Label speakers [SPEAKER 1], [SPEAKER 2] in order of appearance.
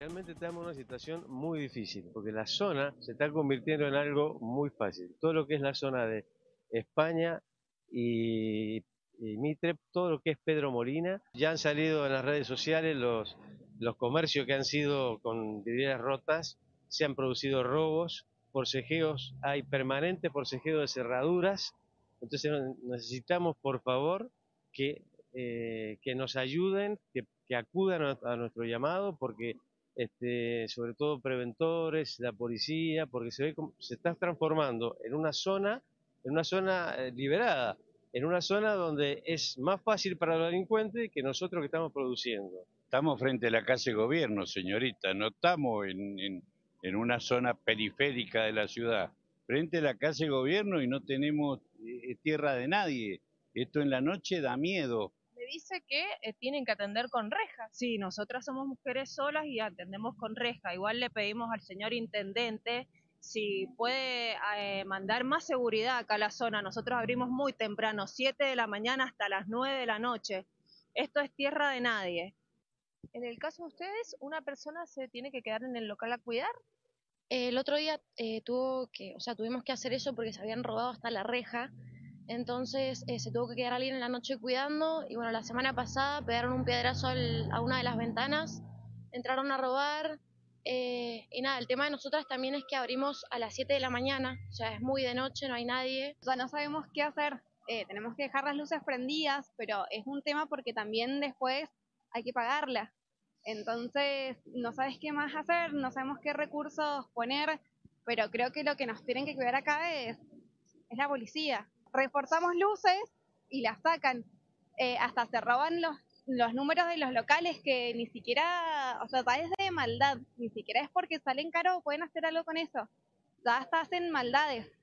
[SPEAKER 1] Realmente estamos en una situación muy difícil, porque la zona se está convirtiendo en algo muy fácil. Todo lo que es la zona de España y, Mitre, todo lo que es Pedro Molina, ya han salido en las redes sociales los, comercios que han sido con vidrieras rotas, se han producido robos, forcejeos, hay permanentes forcejeos de cerraduras, entonces necesitamos por favor que, eh, que nos ayuden, que, acudan a nuestro llamado, porque este, sobre todo preventores, la policía, porque se ve como se está transformando en una zona, en una zona eh, liberada, en una zona donde es más fácil para los delincuentes que nosotros que estamos produciendo.
[SPEAKER 2] Estamos frente a la casa de gobierno, señorita, no estamos en, en, una zona periférica de la ciudad. Frente a la casa de gobierno y no tenemos eh, tierra de nadie. Esto en la noche da miedo
[SPEAKER 3] dice que eh, tienen que atender con reja. Sí, nosotras somos mujeres solas y atendemos con reja. Igual le pedimos al señor intendente si puede eh, mandar más seguridad acá a la zona. Nosotros abrimos muy temprano, 7 de la mañana hasta las 9 de la noche. Esto es tierra de nadie.
[SPEAKER 4] En el caso de ustedes, ¿una persona se tiene que quedar en el local a cuidar?
[SPEAKER 5] el otro día eh, tuvo que, o sea, tuvimos que hacer eso porque se habían robado hasta la reja entonces eh, se tuvo que quedar alguien en la noche cuidando y bueno, la semana pasada pegaron un piedrazo a una de las ventanas, entraron a robar eh, y nada, el tema de nosotras también es que abrimos a las 7 de la mañana, o sea, es muy de noche, no hay nadie.
[SPEAKER 6] O sea, no sabemos qué hacer, eh, tenemos que dejar las luces prendidas, pero es un tema porque también después hay que pagarla. Entonces, no sabes qué más hacer, no sabemos qué recursos poner, pero creo que lo que nos tienen que cuidar acá es, es la policía reforzamos luces y las sacan. Eh, hasta se roban los, los números de los locales que ni siquiera, o sea, es de maldad, ni siquiera es porque salen caro o pueden hacer algo con eso. Ya hasta hacen maldades.